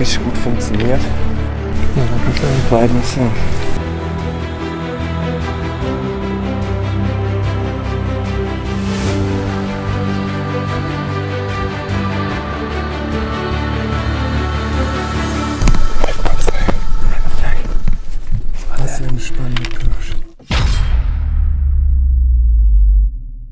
richtig gut funktioniert. Ja, das ist ein bleibendes Jahr. spannende Kirche.